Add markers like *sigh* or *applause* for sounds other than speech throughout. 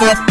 Thank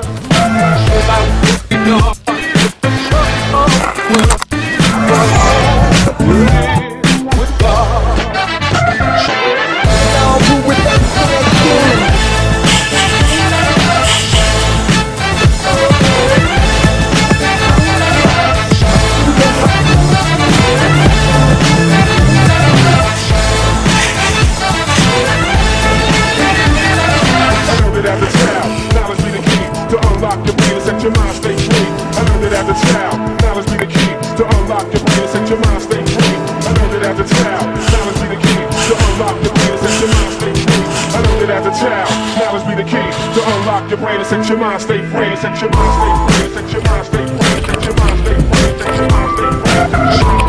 unlock your brain and set your mind stay free. I learned it as a child, knowledge be the key to unlock your brain and set your mind stay free. I learned it as a child, knowledge be the key to unlock your brain and set your mind stay free. As a child, knowledge be the key to unlock your brain and set your mind stay free, set your mind stay free, set your mind stay free, set your mind stay free, set your mind stay free.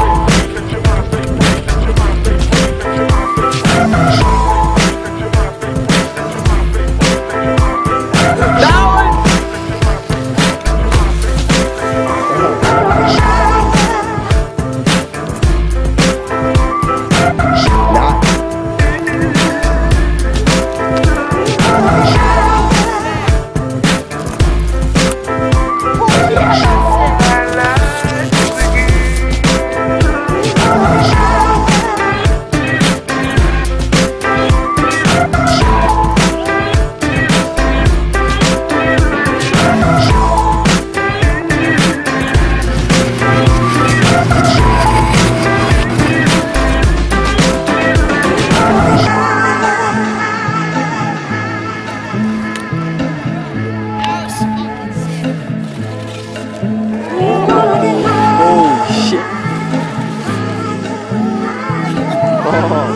*laughs* Oh.